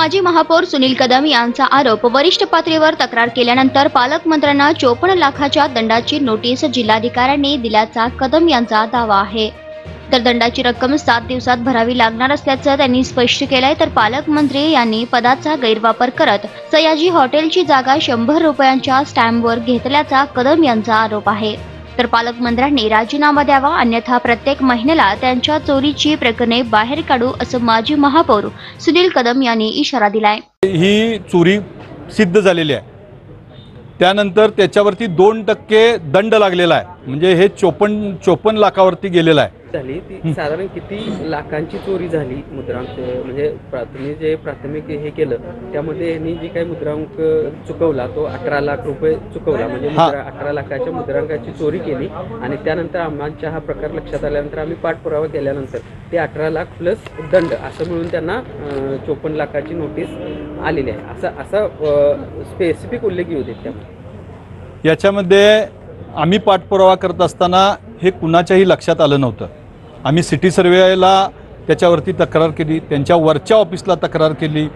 माजी महापौर सुनील कदम यांचा आरोप वरिष्ठ पातळीवर तक्रार केल्यानंतर पालकमंत्र्यांना चोपन्न लाखाच्या दंडाची नोटीस जिल्हाधिकाऱ्यांनी दिल्याचा कदम यांचा दावा आहे. तर दंडाची रक्कम सात दिवसात भरावी लागणार असल्याचं त्यांनी स्पष्ट केलंय तर पालकमंत्री यांनी पदाचा गैरवापर करत सयाजी हॉटेलची जागा शंभर रुपयांच्या स्टॅम्पवर घेतल्याचा कदम यांचा आरोप आहे. तर पालकमंत्र्यांनी राजीनामा द्यावा अन्यथा प्रत्येक महिन्याला त्यांच्या चोरीची प्रकरणे बाहेर काढू असं माजी महापौर सुनील कदम यांनी इशारा दिलाय. ही चोरी सिद्ध झालेली आहे. त्यानंतर त्याच्यावरती दोन टक्के दंड लागलेला आहे. म्हणजे हे चोपन्न चोपन्न लाखावरती गेलेलं आहे. झाली. ती साधारण किती लाखांची चोरी झाली मुद्रांक म्हणजे प्रा- तुम्ही जे प्राथमिक हे केलं त्यामध्ये यांनी जी काही मुद्रांक चुकवला तो अठरा लाख रुपये चुकवला. म्हणजे अठरा लाखाच्या मुद्रांकाची चोरी केली आणि त्यानंतर आम्हाला हा प्रकार लक्षात आल्यानंतर आम्ही पाठपुरावा केल्यानंतर ते अठरा लाख प्लस दंड असं मिळून त्यांना चोपन्न लाखाची नोटीस आलेली आहे. असा असा स्पेसिफिक उल्लेख येऊ देत याच्यामध्ये आम्ही पाठपुरावा करत असताना हे कुणाच्याही लक्षात आलं नव्हतं. आम्ही सिटी सर्वेला त्याच्यावरती तक्रार केली त्यांच्या वरच्या ऑफिसला तक्रार केली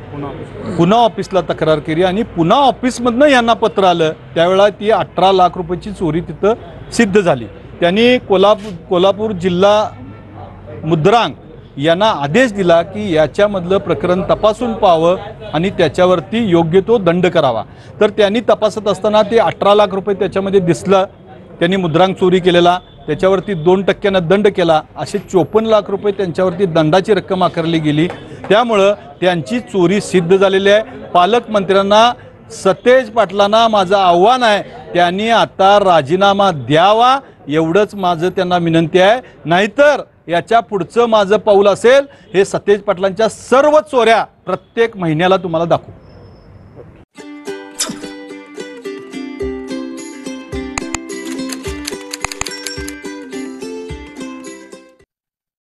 पुन्हा ऑफिसला तक्रार केली आणि पुन्हा ऑफिसमधनं यांना पत्र आलं. त्यावेळा ती अठरा लाख रुपयाची चोरी तिथं सिद्ध झाली. त्यांनी कोल्हापूर कोल्हापूर जिल्हा मुद्रांक यांना आदेश दिला की याच्यामधलं प्रकरण तपासून पाहावं आणि त्याच्यावरती योग्य तो दंड करावा. तर त्यांनी तपासत असताना ते अठरा लाख रुपये त्याच्यामध्ये दिसलं. त्यांनी मुद्रांक चोरी केलेला त्याच्यावरती दोन टक्क्यानं दंड केला असे चोपन्न लाख रुपये त्यांच्यावरती दंडाची रक्कम आकारली गेली. त्यामुळं त्यांची चोरी सिद्ध झालेली आहे. पालकमंत्र्यांना सतेज पाटलांना माझं आव्हान आहे त्यांनी आता राजीनामा द्यावा एवढंच माझं त्यांना विनंती आहे. नाहीतर याच्या पुढचं माझं पाऊल असेल हे सतेज पाटलांच्या सर्व चोऱ्या प्रत्येक महिन्याला तुम्हाला दाखवू.